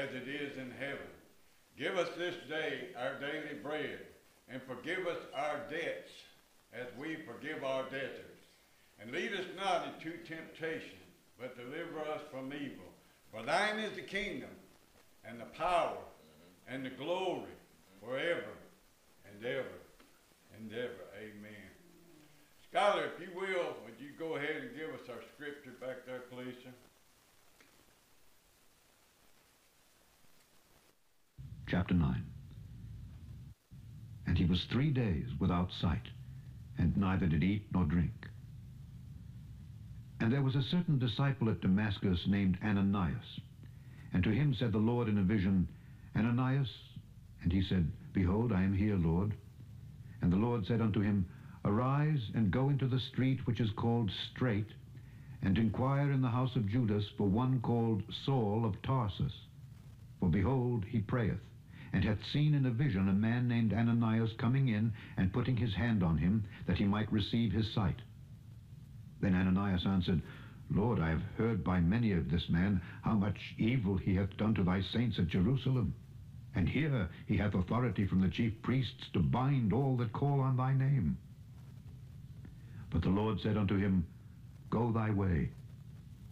as it is in heaven. Give us this day our daily bread, and forgive us our debts as we forgive our debtors. And lead us not into temptation, but deliver us from evil. For thine is the kingdom, and the power, mm-hmm. and the glory, forever and ever and ever. Amen. Scholar, if you will, would you go ahead and give us our scripture back there, please, sir? Chapter 9 And he was three days without sight, and neither did eat nor drink. And there was a certain disciple at Damascus named Ananias. And to him said the Lord in a vision, Ananias? And he said, Behold, I am here, Lord. And the Lord said unto him, Arise and go into the street which is called Straight, and inquire in the house of Judas for one called Saul of Tarsus. For behold, he prayeth, and hath seen in a vision a man named Ananias coming in and putting his hand on him, that he might receive his sight. Then Ananias answered, Lord, I have heard by many of this man how much evil he hath done to thy saints at Jerusalem. And here he hath authority from the chief priests to bind all that call on thy name. But the Lord said unto him, Go thy way,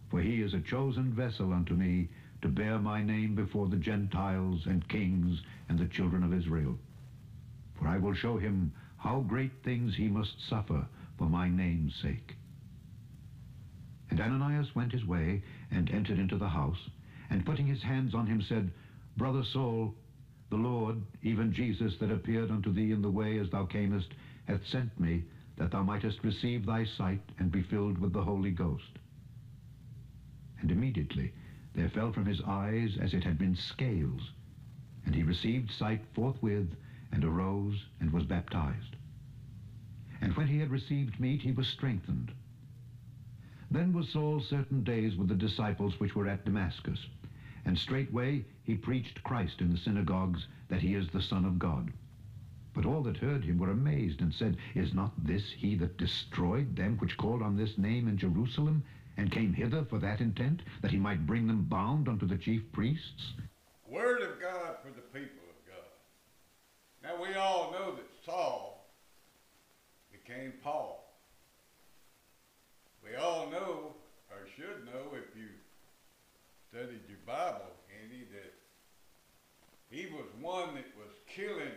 for he is a chosen vessel unto me to bear my name before the Gentiles and kings and the children of Israel. For I will show him how great things he must suffer for my name's sake. And Ananias went his way and entered into the house, and putting his hands on him said, Brother Saul, the Lord, even Jesus that appeared unto thee in the way as thou camest, hath sent me, that thou mightest receive thy sight and be filled with the Holy Ghost. And immediately there fell from his eyes as it had been scales, and he received sight forthwith, and arose, and was baptized. And when he had received meat, he was strengthened. Then was Saul certain days with the disciples which were at Damascus. And straightway he preached Christ in the synagogues, that he is the Son of God. But all that heard him were amazed, and said, Is not this he that destroyed them which called on this name in Jerusalem, and came hither for that intent, that he might bring them bound unto the chief priests? Word of God for the people of God. Now we all know that Saul became Paul. We all know, or should know if you studied your Bible any, that he was one that was killing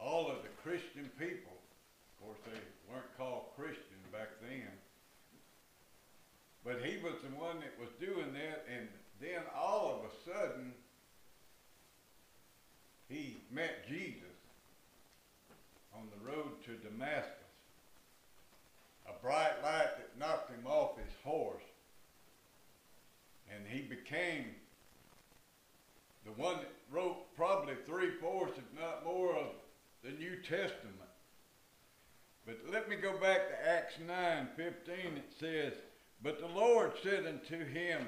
all of the Christian people. Of course, they weren't called Christian back then. But he was the one that was doing that, and then all of a sudden, he met Jesus on the road to Damascus. A bright light that knocked him off his horse. And he became the one that wrote probably three-fourths, if not more, of the New Testament. But let me go back to Acts 9, 15. It says, But the Lord said unto him,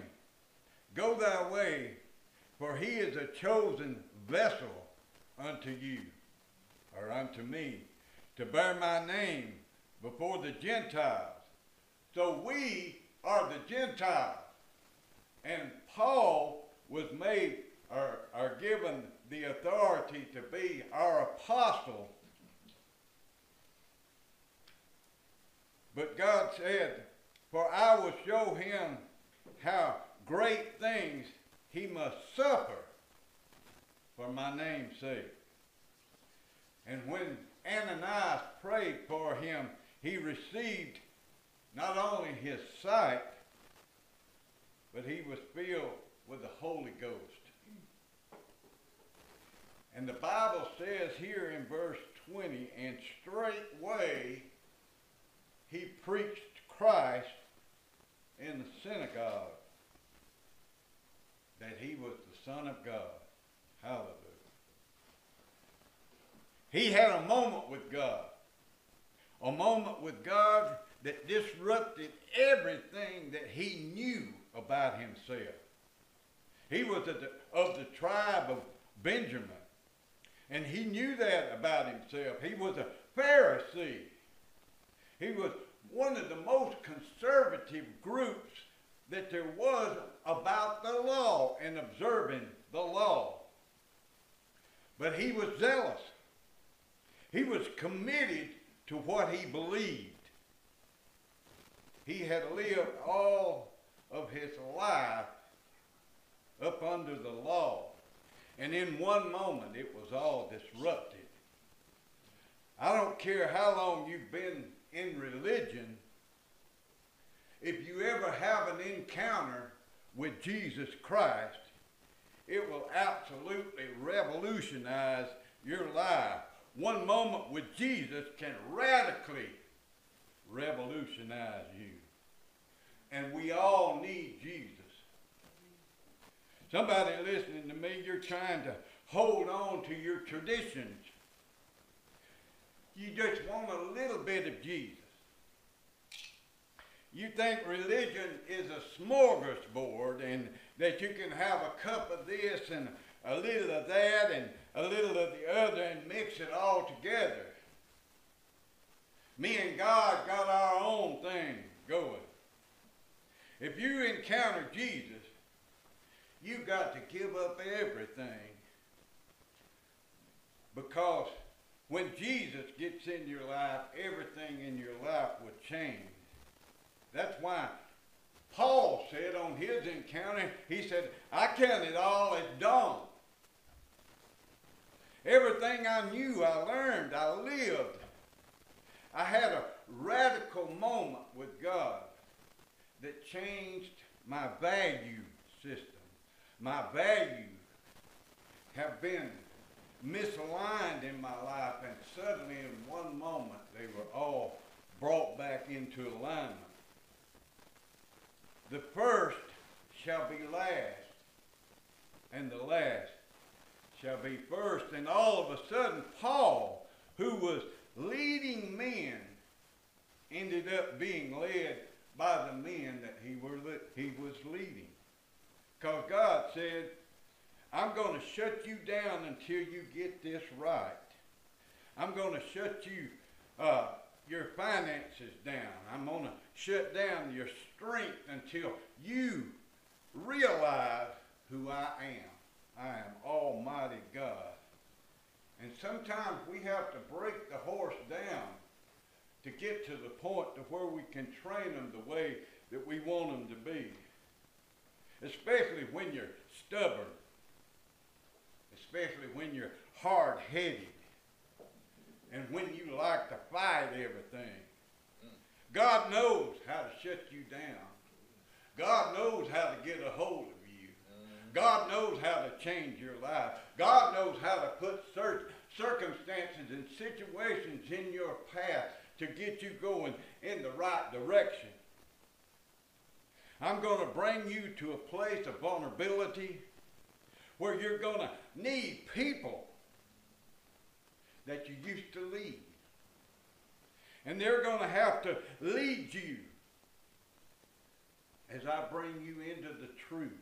Go thy way, for he is a chosen vessel unto you, or unto me, to bear my name before the Gentiles. So we are the Gentiles. And Paul was made or, or given the authority to be our apostle. But God said, For I will show him how great things he must suffer for my name's sake. And when Ananias prayed for him, he received not only his sight, but he was filled with the Holy Ghost. And the Bible says here in verse 20, and straightway he preached Christ in the synagogue that he was the Son of God. Hallelujah. He had a moment with God. A moment with God that disrupted everything that he knew about himself. He was of the, of the tribe of Benjamin. And he knew that about himself. He was a Pharisee. He was one of the most conservative groups that there was about the law and observing the law. But he was zealous. He was committed to what he believed. He had lived all of his life up under the law. And in one moment, it was all disrupted. I don't care how long you've been in religion, if you ever have an encounter with Jesus Christ, it will absolutely revolutionize your life. One moment with Jesus can radically revolutionize you. And we all need Jesus. Somebody listening to me, you're trying to hold on to your traditions. You just want a little bit of Jesus. You think religion is a smorgasbord and that you can have a cup of this and a little of that and a little of the other and mix it all together. Me and God got our own thing going. If you encounter Jesus, you've got to give up everything because when Jesus gets in your life, everything in your life will change. That's why Paul said on his encounter, he said, I count it all as dung. Everything I knew, I learned, I lived. I had a radical moment with God that changed my value system. My values have been misaligned in my life, and suddenly, in one moment, they were all brought back into alignment. The first shall be last, and the last shall be first. And all of a sudden, Paul, who was leading men, ended up being led by the men that he, were, he was leading. Because God said, I'm going to shut you down until you get this right. I'm going to shut you, uh, your finances down. I'm going to shut down your strength until you realize who I am. I am Almighty God. And sometimes we have to break the horse down to get to the point to where we can train them the way that we want them to be. Especially when you're stubborn. Especially when you're hard-headed. And when you like to fight everything. God knows how to shut you down. God knows how to get a hold of. God knows how to change your life. God knows how to put circumstances and situations in your path to get you going in the right direction. I'm going to bring you to a place of vulnerability where you're going to need people that you used to lead. And they're going to have to lead you as I bring you into the truth.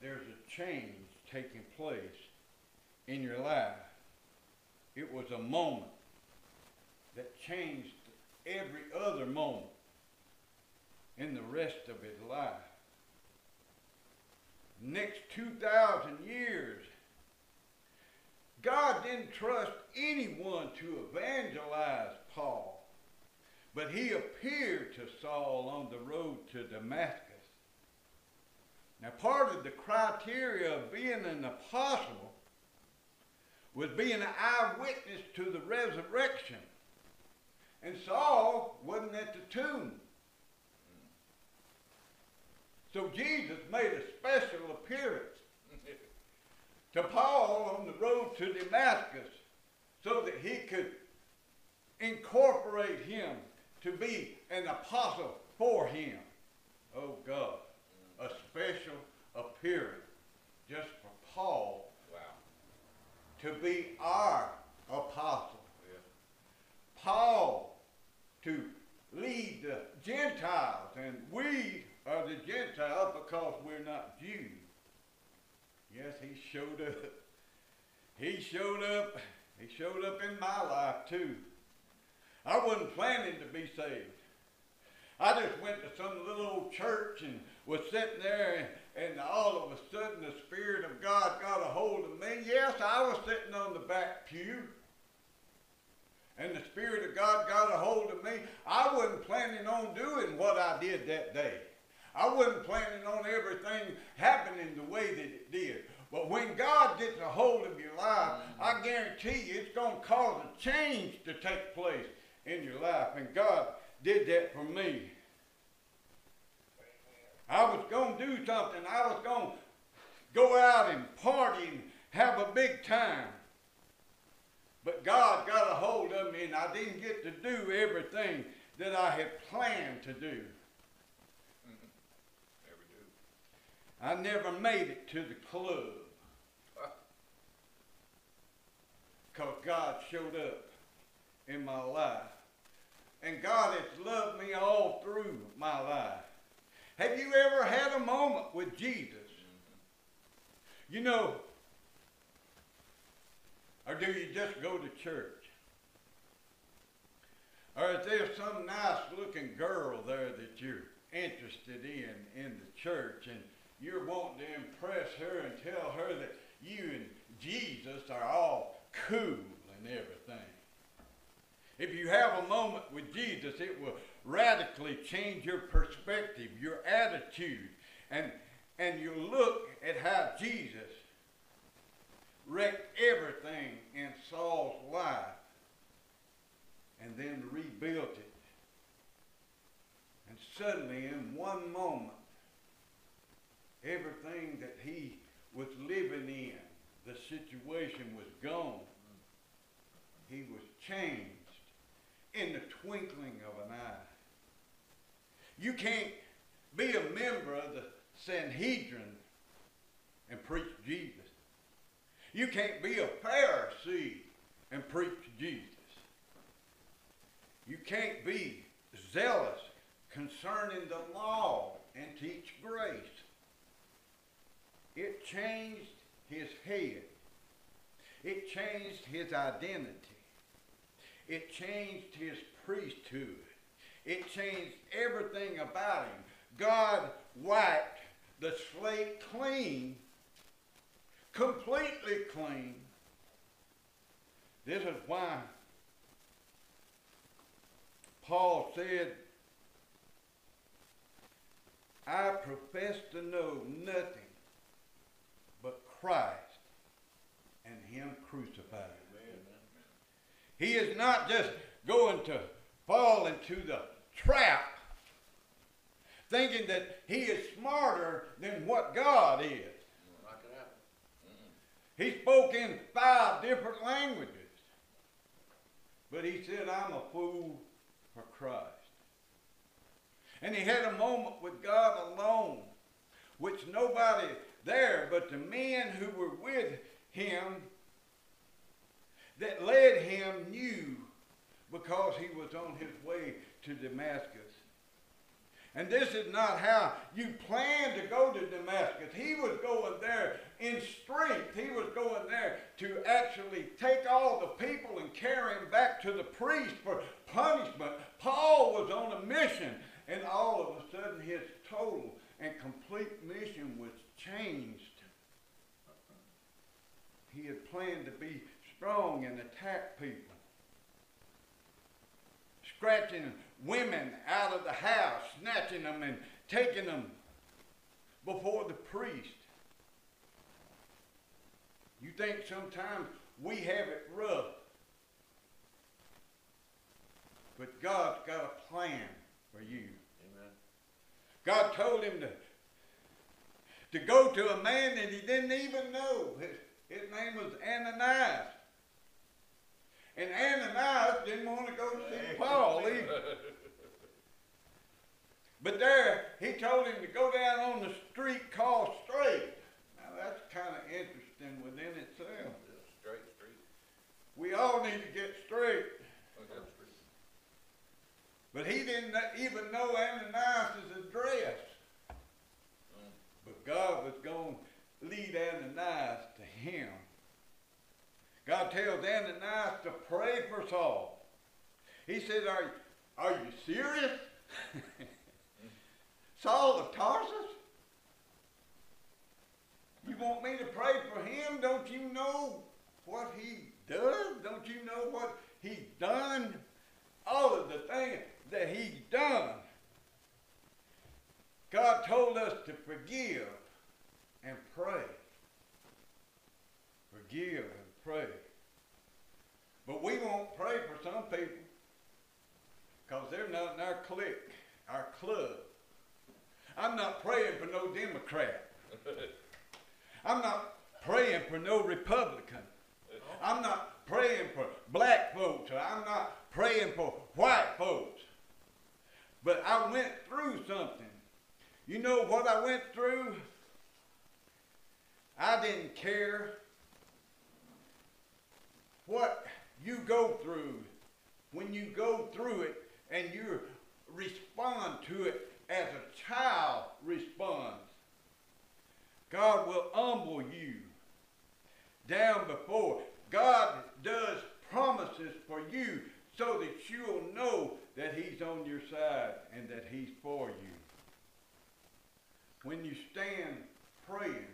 There's a change taking place in your life. It was a moment that changed every other moment in the rest of his life. Next 2,000 years, God didn't trust anyone to evangelize Paul, but he appeared to Saul on the road to Damascus. Now, part of the criteria of being an apostle was being an eyewitness to the resurrection And Saul wasn't at the tomb. So Jesus made a special appearance to Paul on the road to Damascus so that he could incorporate him to be an apostle for him. Oh God, a special appearance just for Paul Wow. to be our apostle. Yeah. Paul to lead the Gentiles, and we are the Gentiles because we're not Jews. Yes, he showed up. He showed up. He showed up in my life too. I wasn't planning to be saved. I just went to some little old church and was sitting there, and, all of a sudden the Spirit of God got a hold of me. Yes, I was sitting on the back pew and the Spirit of God got a hold of me, I wasn't planning on doing what I did that day. I wasn't planning on everything happening the way that it did. But when God gets a hold of your life, I guarantee you it's going to cause a change to take place in your life. And God did that for me. I was going to do something. I was going to go out and party and have a big time. But God got a hold of me and I didn't get to do everything that I had planned to do. Never do. I never made it to the club. Because God showed up in my life. And God has loved me all through my life. Have you ever had a moment with Jesus? You know, or do you just go to church? Or is there some nice looking girl there that you're interested in in the church and you're wanting to impress her and tell her that you and Jesus are all cool and everything? If you have a moment with Jesus, it will radically change your perspective, your attitude, and and you look at how Jesus wrecked everything in Saul's life and then rebuilt it. And suddenly, in one moment, everything that he was living in, the situation was gone. He was changed in the twinkling of an eye. You can't be a member of the Sanhedrin and preach Jesus. You can't be a Pharisee and preach Jesus. You can't be zealous concerning the law and teach grace. It changed his head. It changed his identity. It changed his priesthood. It changed everything about him. God wiped the slate clean, completely clean. This is why Paul said, I profess to know nothing but Christ and Him crucified. He is not just going to fall into the trap thinking that he is smarter than what God is. He spoke in five different languages. But he said, I'm a fool for Christ. And he had a moment with God alone, which nobody there but the men who were with him that led him knew because he was on his way to Damascus. And this is not how you plan to go to Damascus. He was going there in strength. He was going there to actually take all the people and carry them back to the priest for punishment. Paul was on a mission, and all of a sudden his total and complete mission was changed. He had planned to be strong and attack people scratching women out of the house, snatching them and taking them before the priest. You think sometimes we have it rough. But God's got a plan for you. Amen. God told him to, to go to a man that he didn't even know. His, his name was Ananias. And Ananias didn't want to go see Paul either. But there, he told him to go down on the street called Straight. Now that's kind of interesting within itself. Straight street. We all need to get straight. Okay. But he didn't even know Ananias' address. Mm. But God was going to lead Ananias to him. God tells Ananias to pray for Saul. He said, Are, are you serious? Saul of Tarsus? You want me to pray for him? Don't you know what he does? Don't you know what he's done? All of the things that he's done. God told us to forgive and pray. Forgive pray. But we won't pray for some people because they're not in our clique, our club. I'm not praying for no Democrat. I'm not praying for no Republican. I'm not praying for black folks. I'm not praying for white folks. But I went through something. You know what I went through? I didn't care what you go through when you go through it and you respond to it as a child responds. God will humble you down before. God does promises for you so that you'll know that He's on your side and that He's for you. When you stand praying,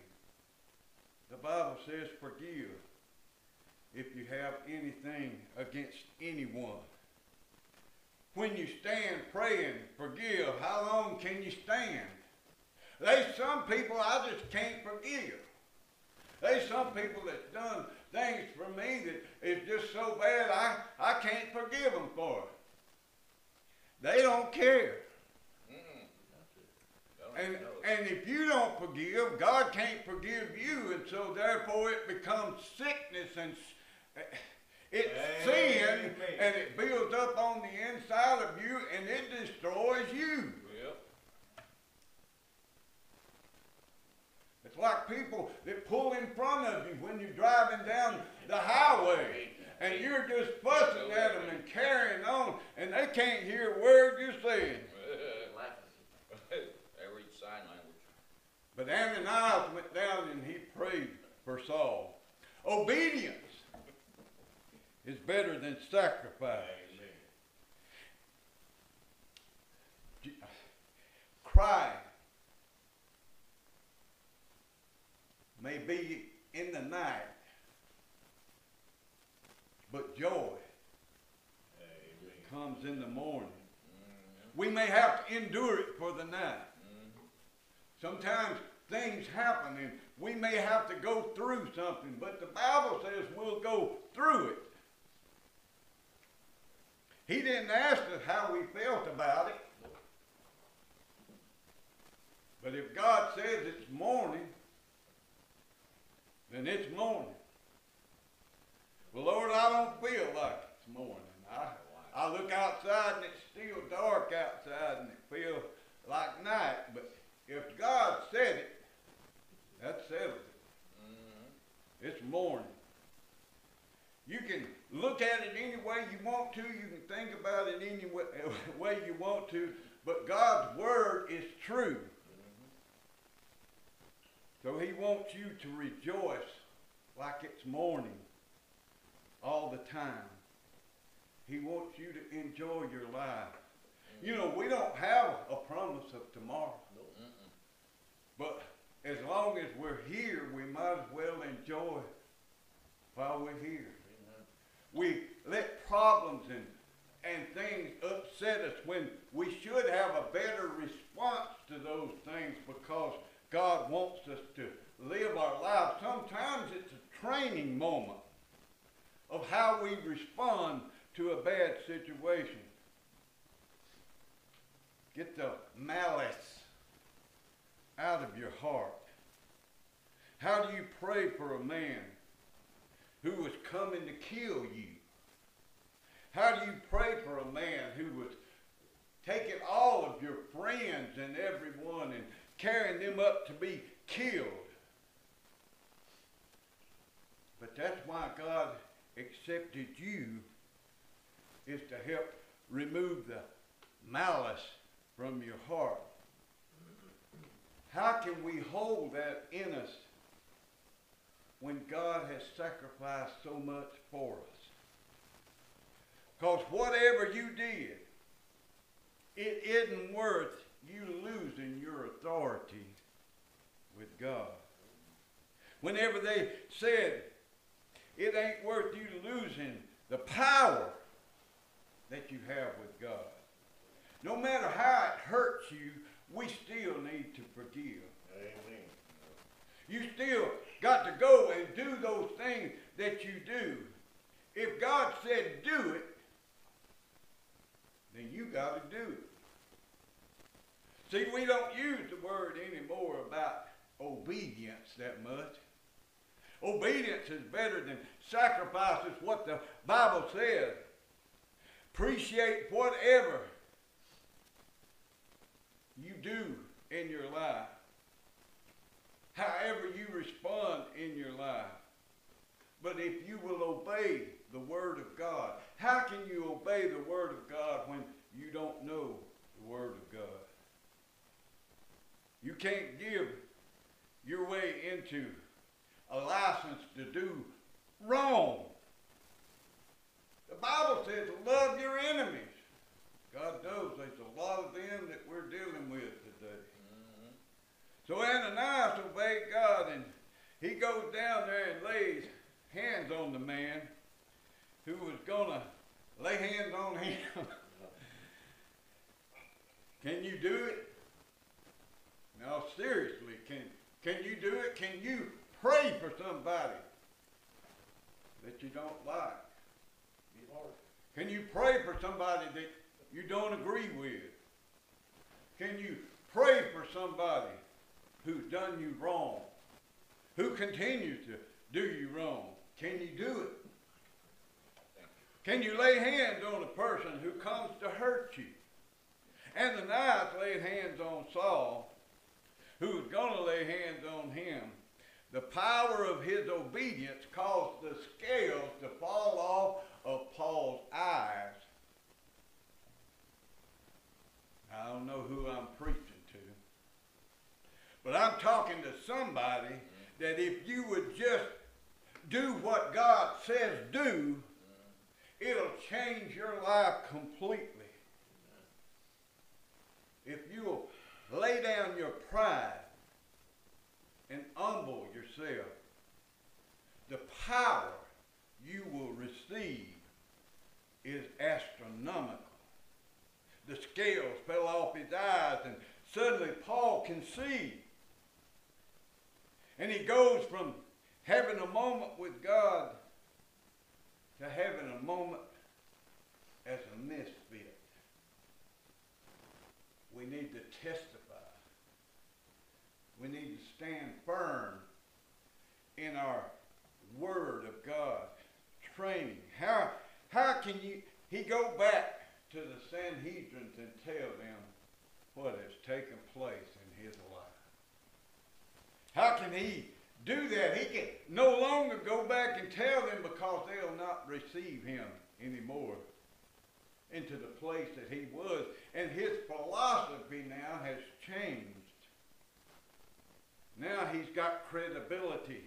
the Bible says, forgive if you have anything against anyone. When you stand praying, forgive. How long can you stand? There's some people I just can't forgive. There's some people that's done things for me that is just so bad I, I can't forgive them for it. They don't care. Mm. And, and if you don't forgive, God can't forgive you, and so therefore it becomes sickness and eh, it's sin, and it builds up on the inside of you, and it destroys you. Yep. It's like people that pull in front of you when you're driving down the highway, and you're just fussing at them and carrying on, and they can't hear a word you're saying. they read sign language. But Ananias went down and he prayed for Saul. Obedience is better than sacrifice. Crying may be in the night, but joy comes in the morning. We may have to endure it for the night. Sometimes things happen and we may have to go through something, but the Bible says we'll go through it. He didn't ask us how we felt about it. But if God says it's morning, then it's morning. Well, Lord, I don't feel like it's morning. I, I look outside and it's still dark outside and it feels like night. But if God said it, that settles it. Mm-hmm. It's morning. You can look at it any way you want to. You can think about it any way, way you want to. But God's word is true. So he wants you to rejoice like it's morning all the time. He wants you to enjoy your life. You know, we don't have a promise of tomorrow. But as long as we're here, we might as well enjoy while we're here. We let problems and, and things upset us when we should have a better response to those things because God wants us to live our lives. Sometimes it's a training moment of how we respond to a bad situation. get the malice out of your heart? How do you pray for a man who was coming to kill you? How do you pray for a man who was taking all of your friends and everyone and carrying them up to be killed? But that's why God accepted you is to help remove the malice from your heart. How can we hold that in us when God has sacrificed so much for us? Because whatever you did, it isn't worth you losing your authority with God. Whenever they said, it ain't worth you losing the power that you have with God. No matter how it hurts you, we still need to forgive. Amen. You still got to go and do those things that you do. If God said do it, then you got to do it. See, we don't use the word anymore about obedience that much. Obedience is better than sacrifice, is what the Bible says. Appreciate whatever you do in your life, however you respond in your life. But if you will obey the Word of God, how can you obey the Word of God when you don't know the Word of God? You can't give your way into a license to do wrong. The Bible says love your enemies. God knows there's a lot of them that we're dealing with today. Mhm. So Ananias obeyed God and he goes down there and lays hands on the man who was going to lay hands on him. can you do it? Now, seriously, can, can you do it? Can you pray for somebody that you don't like? Can you pray for somebody that you don't agree with? Can you pray for somebody who's done you wrong? Who continues to do you wrong? Can you do it? Can you lay hands on a person who comes to hurt you? And the Ananias laid hands on Saul, who was going to lay hands on him. The power of his obedience caused the scales to fall off of Paul's eyes. I don't know who I'm preaching to, but I'm talking to somebody that if you would just do what God says do, it'll change your life completely. If you'll lay down your pride and humble yourself, the power you will receive is astronomical. The scales fell off his eyes, and suddenly Paul can see. And he goes from having a moment with God to having a moment as a misfit. We need to testify. We need to stand firm in our Word of God training. How, how can you, he go back to the Sanhedrins and tell them what has taken place in his life? How can he do that? He can no longer go back and tell them because they'll not receive him anymore into the place that he was. And his philosophy now has changed. Now he's got credibility.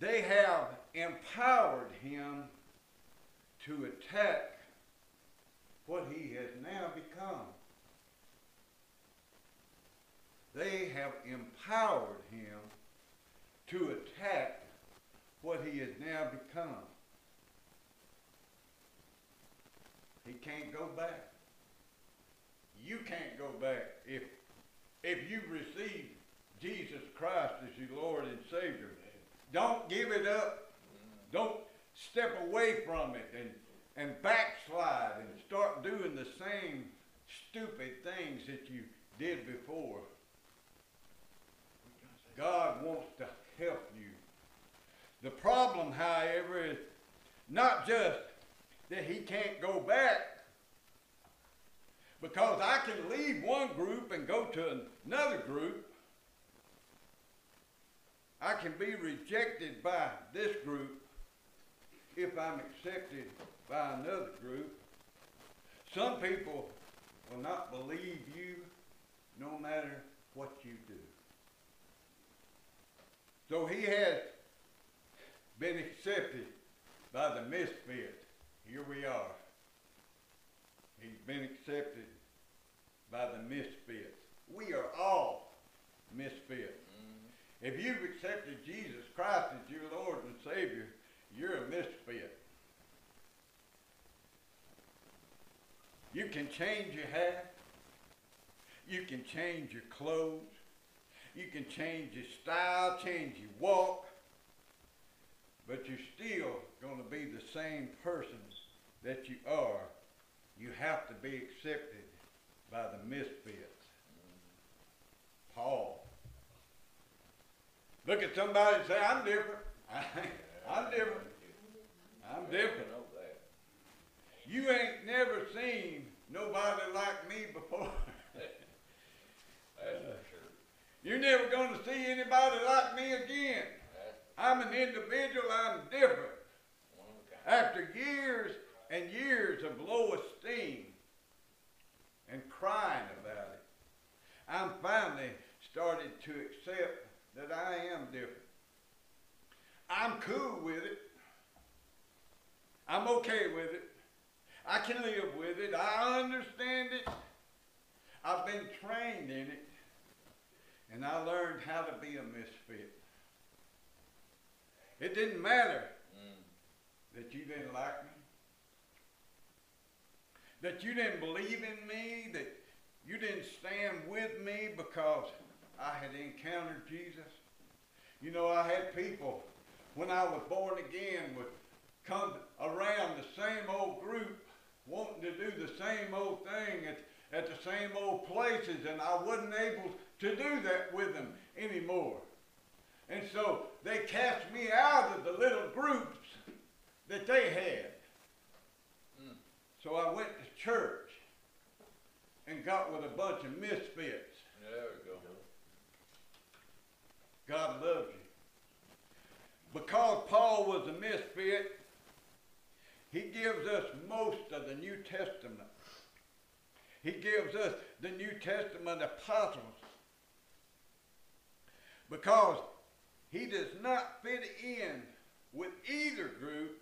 They have empowered him to attack what he has now become. They have empowered him to attack what he has now become. He can't go back. You can't go back if if you receive Jesus Christ as your Lord and Savior. Don't give it up. Don't step away from it and, and backslide and start doing the same stupid things that you did before. God wants to help you. The problem, however, is not just that he can't go back, because I can leave one group and go to another group. I can be rejected by this group if I'm accepted by another group. Some people will not believe you no matter what you do. So he has been accepted by the misfit. Here we are. He's been accepted by the misfits. We are all misfits. Mm-hmm. If you've accepted Jesus Christ as your Lord and Savior, you're a misfit. You can change your hair. You can change your clothes. You can change your style, change your walk. But you're still going to be the same person that you are. You have to be accepted by the misfits. Paul. Look at somebody and say, I'm different. I'm different. I'm different. You ain't never seen nobody like me before. That's for sure. You're never going to see anybody like me again. I'm an individual. I'm different. After years and years of low esteem and crying about it, I'm finally started to accept that I am different. I'm cool with it. I'm okay with it. I can live with it. I understand it. I've been trained in it. And I learned how to be a misfit. It didn't matter Mm. that you didn't like me, that you didn't believe in me, that you didn't stand with me because I had encountered Jesus. You know, I had people when I was born again would come around the same old group wanting to do the same old thing at, at the same old places, and I wasn't able to do that with them anymore. And so they cast me out of the little groups that they had. Mm. So I went to church and got with a bunch of misfits. There we go. God loves you. Because Paul was a misfit, he gives us most of the New Testament. He gives us the New Testament apostles. Because he does not fit in with either group,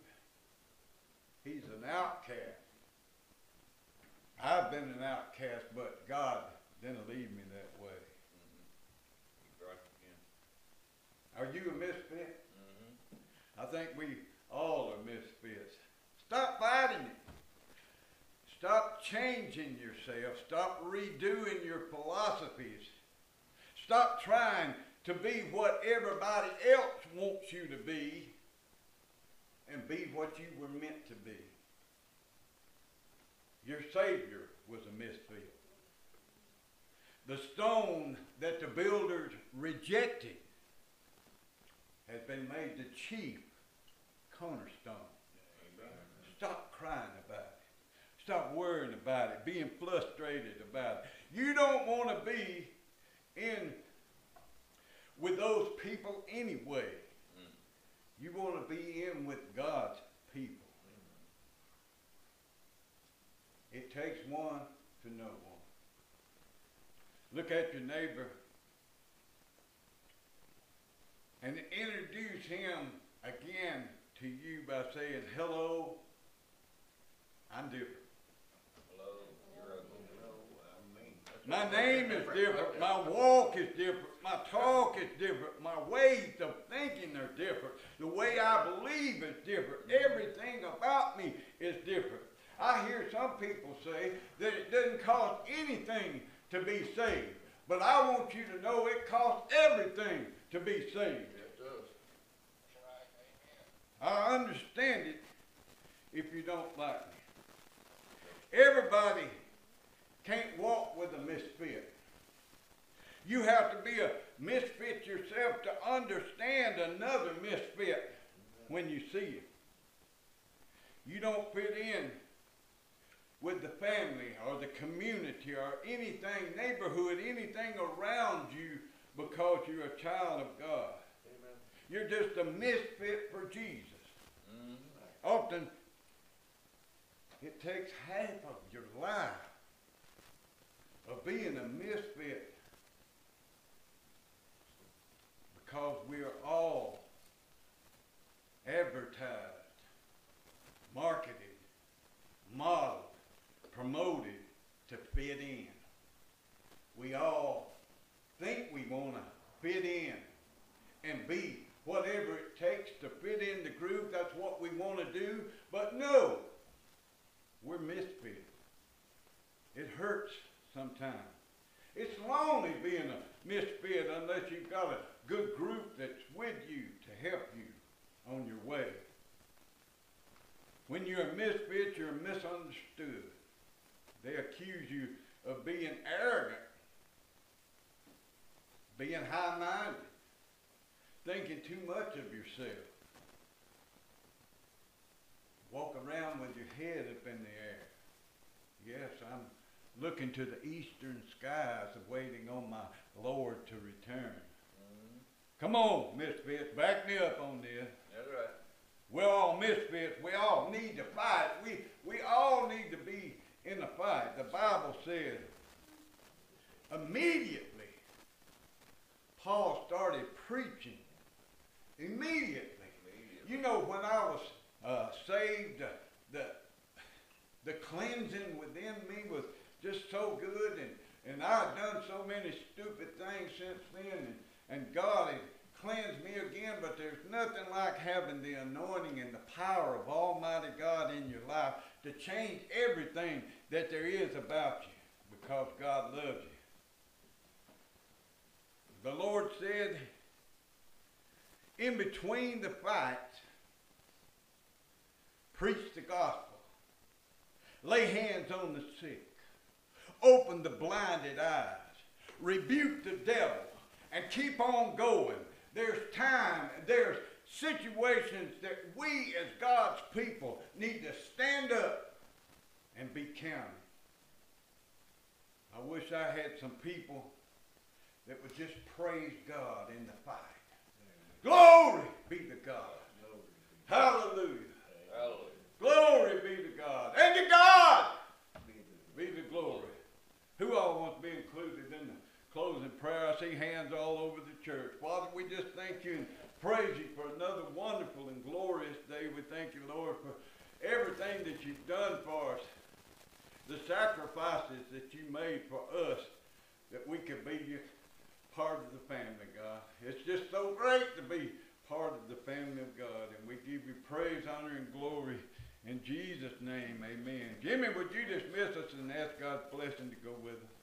he's an outcast. I've been an outcast, but God didn't leave me that way. Mm-hmm. Are you a misfit? Mm-hmm. I think we all are misfits. Stop fighting it. Stop changing yourself. Stop redoing your philosophies. Stop trying to be what everybody else wants you to be and be what you were meant to be. Your Savior was a misfit. The stone that the builders rejected has been made the chief cornerstone. Amen. Stop crying about it. Stop worrying about it, being frustrated about it. You don't want to be in with those people anyway. Mm. You want to be in with God's people. It takes one to know one. Look at your neighbor and introduce him again to you by saying, Hello, I'm different. Hello, you're ugly. Hello, I'm mean. That's My name is different. My walk is different. My talk is different. My ways of thinking are different. The way I believe is different. Everything about me is different. I hear some people say that it doesn't cost anything to be saved. But I want you to know it costs everything to be saved. It does. I understand it if you don't like me. Everybody can't walk with a misfit. You have to be a misfit yourself to understand another misfit when you see it. You don't fit in with the family or the community or anything, neighborhood, anything around you because you're a child of God. Amen. You're just a misfit for Jesus. Mm-hmm. Often, it takes half of your life of being a misfit because we are all advertised, marketed, modeled, promoted to fit in. We all think we want to fit in and be whatever it takes to fit in the group. That's what we want to do. But no, we're misfit. It hurts sometimes. It's lonely being a misfit unless you've got a good group that's with you to help you on your way. When you're a misfit, you're misunderstood. They accuse you of being arrogant, being high minded, thinking too much of yourself. Walk around with your head up in the air. Yes, I'm looking to the eastern skies, of waiting on my Lord to return. Mm-hmm. Come on, misfits, back me up on this. That's right. We're all misfits. We all need to fight. We, we all need to be in a fight. The Bible says immediately Paul started preaching. Immediately. Immediately. You know, when I was uh, saved, uh, the, the cleansing within me was just so good, and, and I've done so many stupid things since then, and, and God has cleansed me again, but there's nothing like having the anointing and the power of Almighty God in your life to change everything that there is about you because God loves you. The Lord said, in between the fights, preach the gospel, lay hands on the sick, open the blinded eyes, rebuke the devil, and keep on going. There's time, there's situations that we as God's people need to stand up and be counted. I wish I had some people that would just praise God in the fight. Glory be to God. Hallelujah. Hallelujah. Glory be to God. And to God be. Who all wants to be included in the closing prayer? I see hands all over the church. Father, we just thank you and praise you for another wonderful and glorious day. We thank you, Lord, for everything that you've done for us, the sacrifices that you made for us, that we could be part of the family, God. It's just so great to be part of the family of God, and we give you praise, honor, and glory. In Jesus' name, amen. Jimmy, would you dismiss us and ask God's blessing to go with us?